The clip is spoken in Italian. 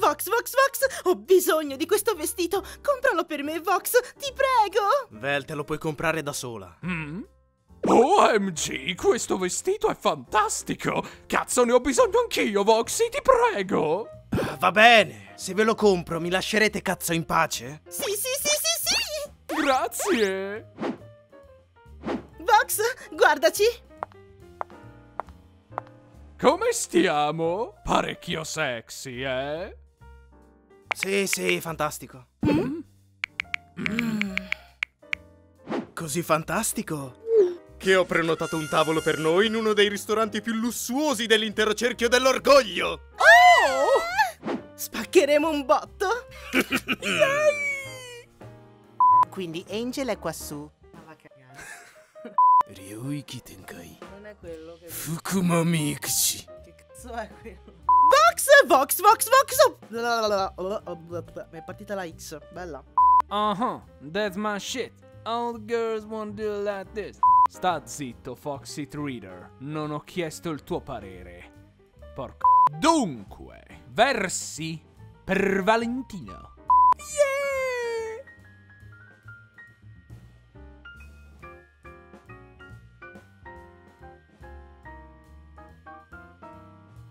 Vox, Vox, Vox, ho bisogno di questo vestito. Compralo per me, Vox, ti prego. Vel, te lo puoi comprare da sola. Mm? OMG, questo vestito è fantastico! Cazzo, ne ho bisogno anch'io, Voxy, ti prego! Ah, Va bene, se ve lo compro mi lascerete cazzo in pace? Sì, sì, sì, sì, sì. Grazie! Vox, guardaci. Come stiamo? Parecchio sexy, eh? Sì, sì, fantastico. Così fantastico che ho prenotato un tavolo per noi in uno dei ristoranti più lussuosi dell'intero cerchio dell'orgoglio. Spaccheremo un botto. Quindi Angel è quassù. Ryoiki Tenkai Non è quello che... Fukuma Mikuchi Che cazzo è quello? Vox, Vox, Vox, Vox. Mi è partita la X, bella. Uh-huh, that's my shit. All girls wanna do like this. Sta zitto, Foxy Reader. Non ho chiesto il tuo parere. Porco. Dunque, versi per Valentino.